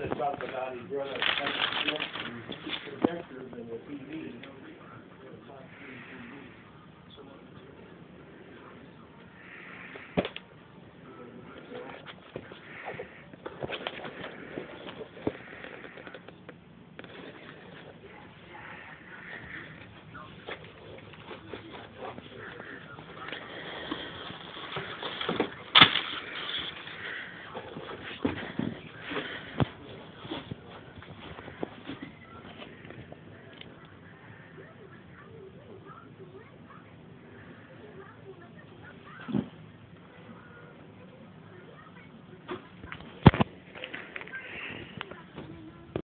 said something about his brother.